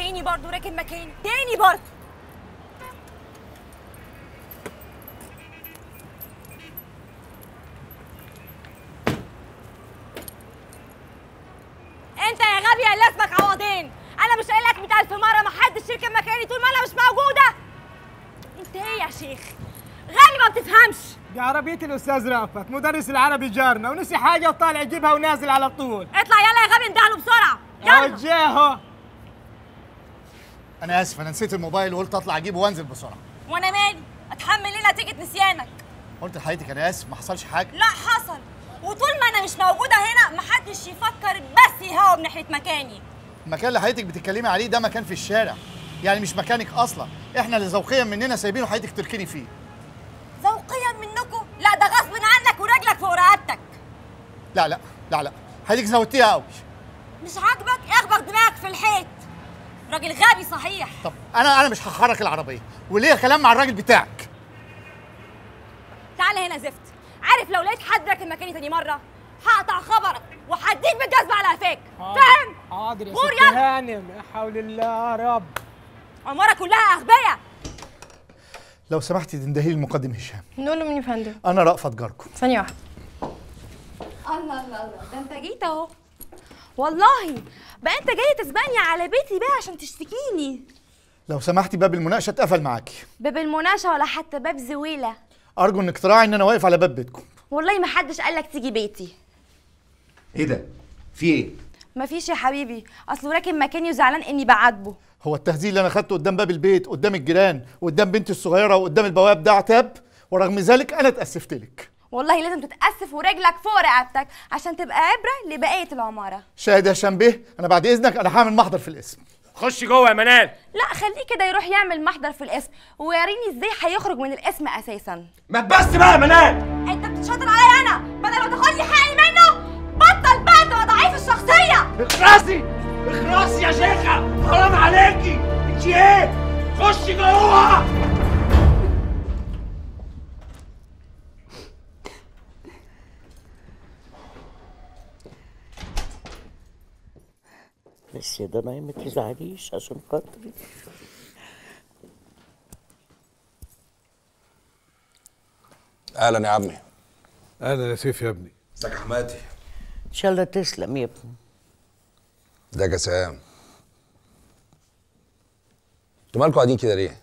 تاني برضه راكب مكاني تاني برضه. انت يا غبي اللي اسمك عوضين. أنا مش قايل لك 100000 مرة ما حدش يركب مكاني طول ما أنا مش موجودة. انت إيه يا شيخ؟ غبي ما بتفهمش. دي عربية الأستاذ رأفت مدرس العربي جارنا ونسي حاجة وطالع يجيبها ونازل على طول. اطلع يلا يا غبي اندهله بسرعة. يلا. وجهه أنا آسف أنا نسيت الموبايل وقلت أطلع أجيبه وأنزل بسرعة. وأنا مالي؟ أتحمل ليه نتيجه نسيانك. قلت لحياتك أنا آسف ما حصلش حاجة. لا حصل. وطول ما أنا مش موجودة هنا محدش يفكر بس يهوب ناحية مكاني. المكان اللي حياتك بتتكلمي عليه ده مكان في الشارع. يعني مش مكانك أصلا. إحنا اللي ذوقيا مننا سايبينه حياتك تركني فيه. ذوقيا منكم؟ لا ده غصب عنك ورجلك فوق رقبتك. لا لا لا لا. حياتك زودتيها قوي مش عاجبك؟ اخبط دماغك في الحيط. راجل غبي صحيح. طب أنا أنا مش هحرك العربية وليه كلام مع الراجل بتاعك. تعالى هنا زفت. عارف لو لقيت حد راكب مكاني تاني مرة هقطع خبرك وهديك بالجزمة على قفاك. فاهم؟ حاضر يا ست هانم. يا حول الله يا رب. عمارة كلها أغبياء. لو سمحتي تندهي لي المقدم هشام. نقول له مين يا فندم؟ أنا رأفت جاركم. ثانية واحدة. الله الله الله. ده أنت جيت أهو. والله بقى انت جاي تسبقني على بيتي بقى عشان تشتكيني. لو سمحتي باب المناقشة اتقفل معاكي باب المناقشة ولا حتى باب زويلة. أرجو إنك تراعي إن أنا واقف على باب بيتكم. والله ما حدش قالك تيجي بيتي. إيه ده؟ في إيه؟ مفيش يا حبيبي. اصله راكب مكاني وزعلان إني بعاتبه. هو التهزيل اللي أنا خدته قدام باب البيت قدام الجيران وقدام بنتي الصغيرة وقدام البواب ده عتاب؟ ورغم ذلك أنا اتأسفت لك. والله لازم تتأسف ورجلك فوق رقبتك عشان تبقى عبرة لبقية العمارة. شاهد يا هشام بيه أنا بعد إذنك أنا هعمل محضر في الاسم خش جوه يا منال. لا خليه كده يروح يعمل محضر في الاسم ويوريني إزاي هيخرج من الاسم أساسا. ما تبس بقى يا منال. أنت بتشاطر عليا أنا؟ بدل ما تاخد لي حقي منه بطل بقى تبقى ضعيف الشخصية. اخرسي اخرسي يا شيخة حرام عليكي. انت إيه؟ خش جوه. بس يا ضنايا ما تزعليش عشان خاطري أهلا يا عمي. أهلا يا سيف يا ابني. ازيك يا حماتي إن شاء الله تسلم يا ابني. ده جسام. أنتوا مالكوا قاعدين كده ليه؟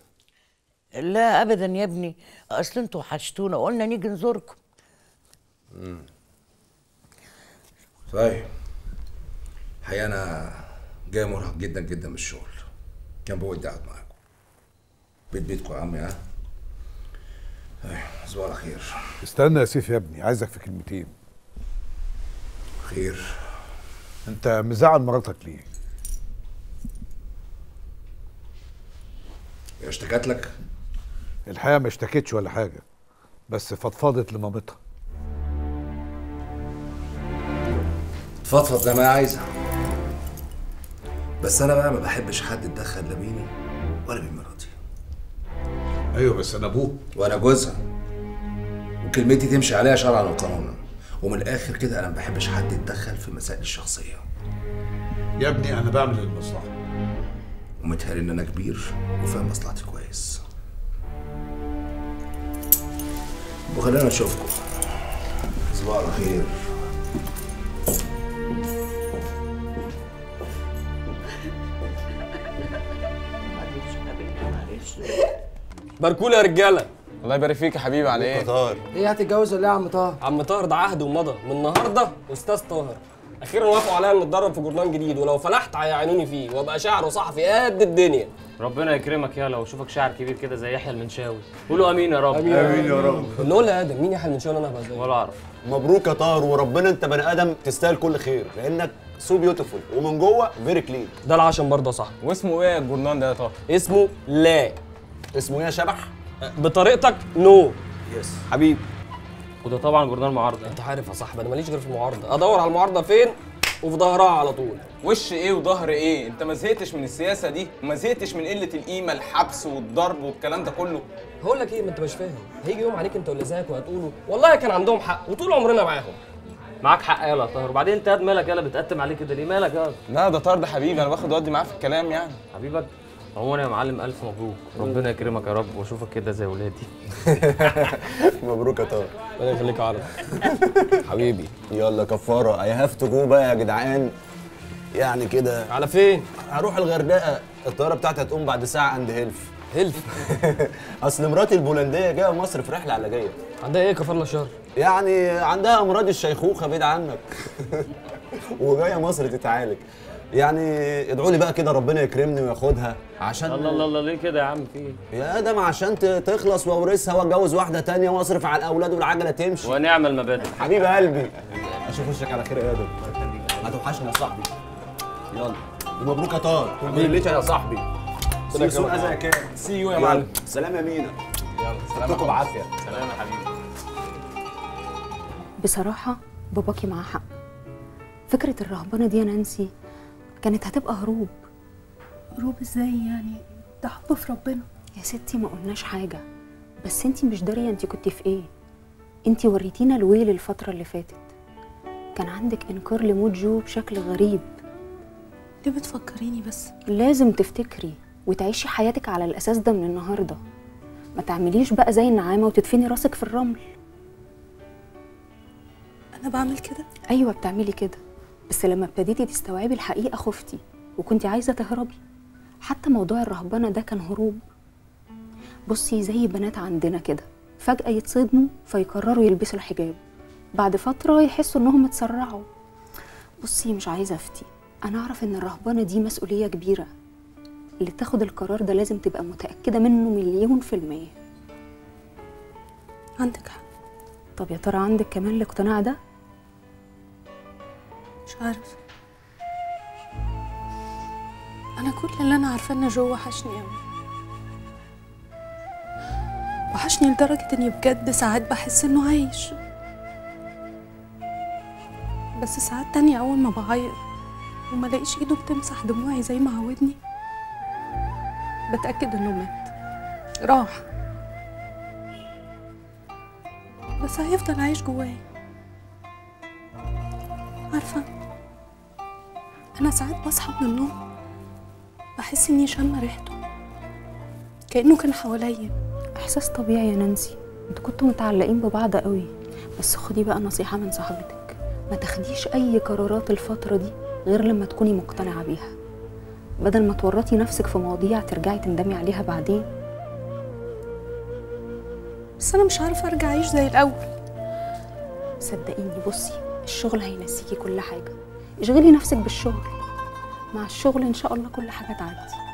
لا ابدا يا ابني. أصل أنتوا وحشتونا قلنا نيجي نزوركم. امم طيب. الحقيقة أنا جاي مرهق جدا جدا من الشغل. كان بودي اقعد معاكم. بيت بيتكم يا عمي ها؟ طيب تصبحوا على خير استنى يا سيف يا ابني عايزك في كلمتين. خير. انت مزعل مراتك ليه؟ هي اشتكت لك؟ الحقيقة ما اشتكتش ولا حاجة بس فضفضت لمامتها. تفضفض زي ما هي عايزة. بس أنا بقى ما بحبش حد يتدخل لا بيني ولا بين مراتي أيوه بس أنا أبوه. وأنا جوزها. وكلمتي تمشي عليها شرعا وقانونا. ومن الآخر كده أنا ما بحبش حد يتدخل في مسائل الشخصية. يا ابني أنا بعمل المصلحه ومتهيألي إن أنا كبير وفاهم مصلحتي كويس. وخلينا نشوفكم. تصبحوا على خير باركولي يا رجالة. الله يبارك فيك يا حبيبي على إيه؟ طاهر. إيه هتتجوز ولا إيه يا عم طاهر؟ عم طاهر ده عهد ومضى. من النهارده أستاذ طاهر. أخيرا وافقوا عليا إني أتدرب في جورنال جديد ولو فلحت هيعينوني فيه وأبقى شاعر وصحفي قد الدنيا. ربنا يكرمك يا لو أشوفك شاعر كبير كده زي يحيى المنشاوي. قولوا آمين يا رب. نقول يا آدم مين يحيى المنشاوي اللي أنا هبقى زيه؟ ولا أعرف. مبروك يا طاهر وربنا أنت بني آدم تستاهل كل خير لأنك so beautiful ومن جوه very clean ده العشم برضه يا صاحبي. واسمه إيه الجورنال ده يا طاهر؟ اسمه لا. اسمه إيه يا شبح؟ بطريقتك؟ No. Yes. حبيبي وده طبعا جورنال معارضة. انت عارف يا صاحبي أنا ماليش غير في المعارضة. ادور على المعارضة فين؟ وفي ظهرها على طول. وش إيه وظهر إيه؟ انت ما زهقتش من السياسة دي؟ وما زهقتش من قلة القيمة الحبس والضرب والكلام ده كله؟ هقول لك إيه ما انت مش فاهم. هيجي يوم عليك انت واللي زيك وهتقولوا والله كان عندهم حق وطول عمرنا معاهم. معاك حق يالا يا طاهر وبعدين انت مالك يالا بتقتم عليه كده ليه؟ مالك يالا لا ده طار ده حبيبي أنا باخد ودي معاه في الكلام يعني. حبيبك. عموما يا معلم ألف مبروك. ربنا يكرمك يا رب وأشوفك كده زي ولادي. مبروك يا طارق. ربنا يخليك يا رب. حبيبي يلا كفارة. I have to go بقى يا جدعان. يعني كده على فين؟ هروح الغردقة. الطيارة بتاعتي هتقوم بعد ساعة and half. Half؟ أصل مراتي البولندية جاية مصر في رحلة علاجيه عندها إيه كفرنا شهر؟ يعني عندها أمراض الشيخوخة بعيد عنك. وجاية مصر تتعالج. يعني ادعوا لي بقى كده ربنا يكرمني وياخدها. عشان الله الله الله ليه كده يا عم؟ في إيه؟ يا آدم عشان ت- تخلص وأورثها وأتجوز واحدة تانية وأصرف على الأولاد والعجلة تمشي. ونعم المبادئ. حبيب قلبي. أشوف وشك على خير يا آدم. هتوحشني يا صاحبي. يلا. ومبروك يا طارق. congratulation يا صاحبي؟ كده. ازا كام see you يا معلم. سلام يا مينا. يلا سلام سلامكم بعافيه سلام يا حبيبي. بصراحة باباكي معاه حق. فكرة الرهبنة دي يا نانسي كانت هتبقى هروب. هروب إزاي يعني؟ ده حب في ربنا. يا ستي ما قلناش حاجة. بس انتي مش دارية انتي كنتي في إيه. انتي وريتينا الويل الفترة اللي فاتت. كان عندك انكار لموت جو بشكل غريب. ليه بتفكريني بس؟ لازم تفتكري وتعيشي حياتك على الأساس ده من النهاردة. ما تعمليش بقى زي النعامة وتدفني راسك في الرمل. أنا بعمل كده؟ أيوة بتعملي كده. بس لما ابتديتي تستوعبي الحقيقة خفتي وكنتي عايزة تهربي. حتى موضوع الرهبنة ده كان هروب. بصي زي بنات عندنا كده. فجأة يتصدموا فيقرروا يلبسوا الحجاب. بعد فترة يحسوا إنهم اتسرعوا. بصي مش عايزة أفتي. أنا أعرف إن الرهبنة دي مسؤولية كبيرة. اللي تاخد القرار ده لازم تبقى متأكدة منه مليون في المية. عندك حق. طب يا ترى عندك كمان الاقتناع ده؟ مش عارف. أنا كل اللي أنا عارفاه إن جو وحشني قوي وحشني لدرجة إني بجد ساعات بحس إنه عايش. بس ساعات تانية أول ما بعيط وما لاقيش إيده بتمسح دموعي زي ما عودني بتأكد إنه مات. راح. بس هيفضل عايش جواي عارفة؟ أنا ساعات بصحى من النوم بحس إني شامة ريحته كأنه كان حواليا. إحساس طبيعي يا نانسي. أنتوا كنتوا متعلقين ببعض قوي. بس خدي بقى نصيحة من صاحبتك. ما تاخديش أي قرارات الفترة دي غير لما تكوني مقتنعة بيها. بدل ما تورطي نفسك في مواضيع ترجعي تندمي عليها بعدين. بس أنا مش عارفة أرجع أعيش زي الأول. صدقيني بصي الشغل هينسيكي كل حاجة. اشغلي نفسك بالشغل. مع الشغل إن شاء الله كل حاجة تعدي.